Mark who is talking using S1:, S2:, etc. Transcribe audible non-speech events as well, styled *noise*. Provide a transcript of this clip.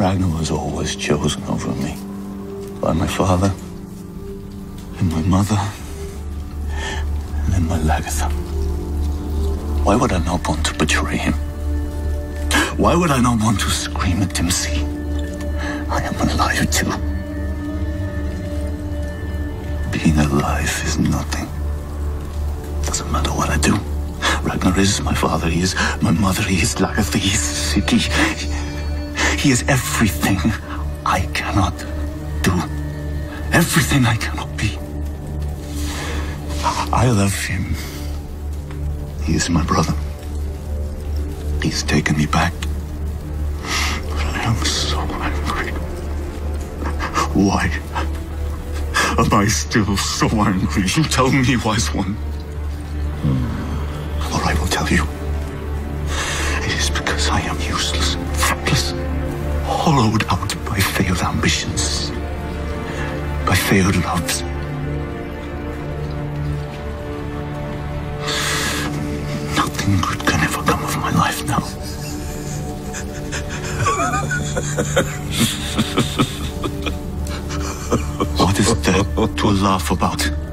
S1: Ragnar was always chosen over me by my father, and my mother, and then my Lagertha. Why would I not want to betray him? Why would I not want to scream at him, see? I am alive too. Being alive is nothing. Doesn't matter what I do. Ragnar is my father, he is my mother, he is Lagertha, he is Siggy. He is everything I cannot do. Everything I cannot be. I love him. He is my brother. He's taken me back. But I am so angry. Why am I still so angry? You tell me, wise one. Or I will tell you. It is because I am useless, hollowed out by failed ambitions, by failed loves. Nothing good can ever come of my life now. *laughs* what is there to laugh about?